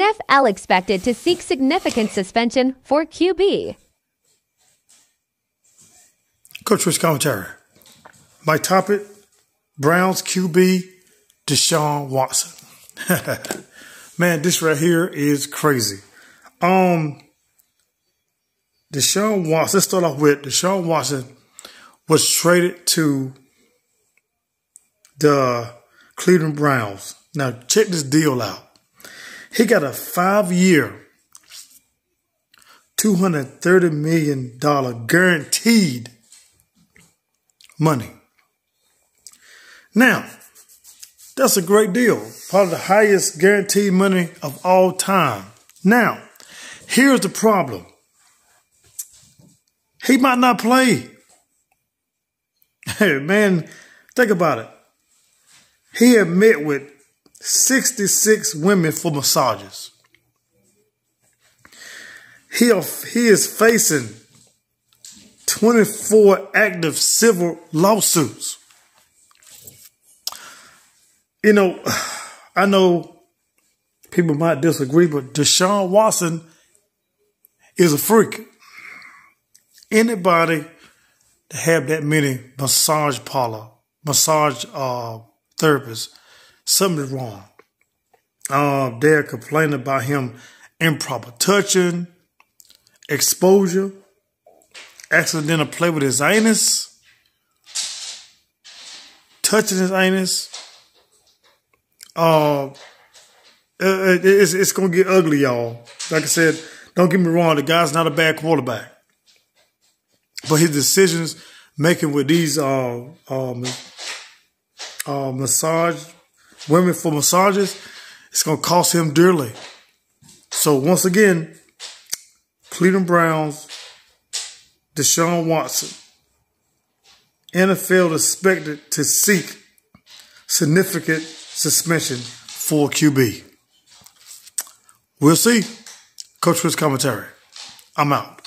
NFL expected to seek significant suspension for QB. Coach Cris commentary. My topic Browns QB Deshaun Watson. Man, this right here is crazy. Um, Deshaun Watson, let's start off with Deshaun Watson was traded to the Cleveland Browns. Now, check this deal out. He got a five year, $230 million guaranteed money. Now, that's a great deal. Probably the highest guaranteed money of all time. Now, here's the problem. He might not play. Hey, man, think about it. He had met with 66 women for massages. He, he is facing 24 active civil lawsuits. You know, I know people might disagree, but Deshaun Watson is a freak. Anybody that have that many massage parlor, massage uh, therapists, something is wrong. Uh, they're complaining about him improper touching, exposure, accidental play with his anus, touching his anus. Uh, it's, it's going to get ugly, y'all. Like I said, don't get me wrong, the guy's not a bad quarterback. But his decisions making with these uh, um, uh, massage women for massages, it's going to cost him dearly. So once again, Cleveland Browns, Deshaun Watson, NFL expected to seek significant suspension for QB. We'll see. Coach Cris commentary. I'm out.